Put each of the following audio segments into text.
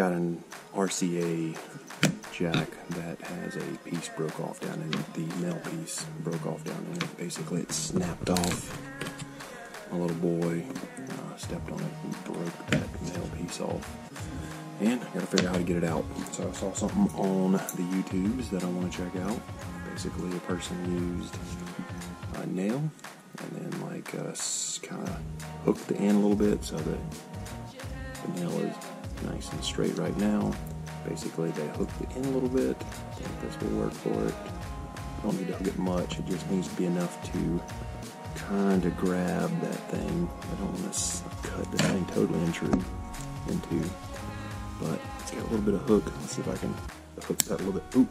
got an RCA jack that has a piece broke off down in it. The male piece broke off down in it. Basically, it snapped off. My little boy uh, stepped on it and broke that male piece off. And I gotta figure out how to get it out. So I saw something on the YouTubes that I want to check out. Basically, a person used a nail and then like uh, kind of hooked the end a little bit so that the nail is nice and straight right now. Basically, they hooked it in a little bit. I think this will work for it. Don't need to hook it much. It just needs to be enough to kind of grab that thing. I don't want to cut the thing totally into, into, but it's got a little bit of hook. Let's see if I can hook that a little bit. Oop,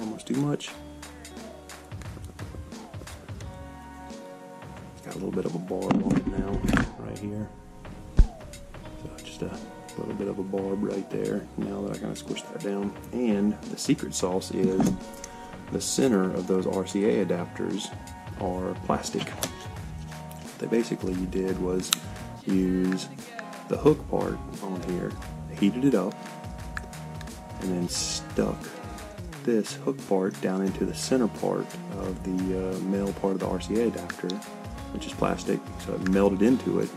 almost too much. It's got a little bit of a barb on it now, right here. So just a little bit of a barb right there. Now that I kind of squished that down. And the secret sauce is the center of those RCA adapters are plastic. What they basically did was use the hook part on here, heated it up, and then stuck this hook part down into the center part of the uh, male part of the RCA adapter, which is plastic, so it melted into it.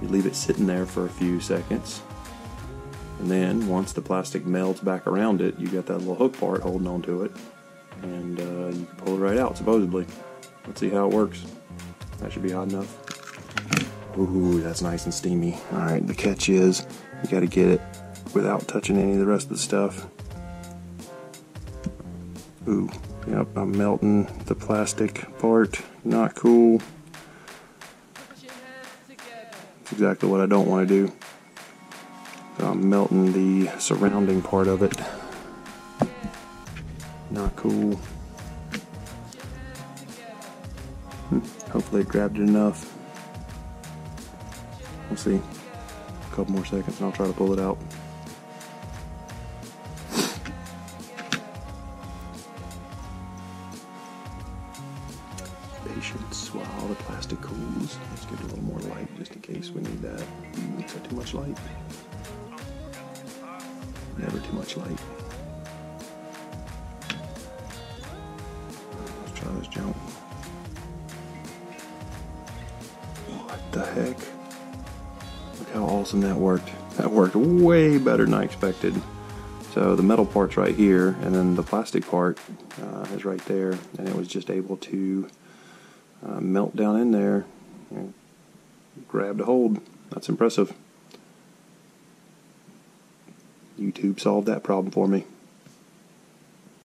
You leave it sitting there for a few seconds, and then once the plastic melts back around it, you got that little hook part holding onto it, and uh, you can pull it right out, supposedly. Let's see how it works. That should be hot enough. Ooh, that's nice and steamy. Alright, the catch is you gotta get it without touching any of the rest of the stuff. Ooh, yep, I'm melting the plastic part. Not cool. That's exactly what I don't want to do. I'm melting the surrounding part of it. Not cool. Hmm, hopefully it grabbed it enough. We'll see. A couple more seconds and I'll try to pull it out. Patience while the plastic cools. Let's get a little more light just in case we need that. Is that too much light? Never too much light. Let's try this jump. What the heck? Look how awesome that worked. That worked way better than I expected. So the metal part's right here, and then the plastic part uh, is right there, and it was just able to uh, melt down in there and grabbed a hold. That's impressive. YouTube solved that problem for me.